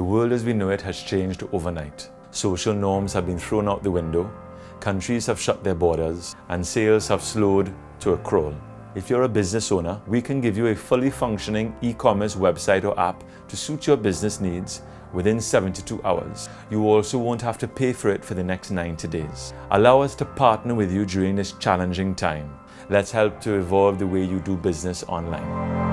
The world as we know it has changed overnight. Social norms have been thrown out the window, countries have shut their borders, and sales have slowed to a crawl. If you're a business owner, we can give you a fully functioning e-commerce website or app to suit your business needs within 72 hours. You also won't have to pay for it for the next 90 days. Allow us to partner with you during this challenging time. Let's help to evolve the way you do business online.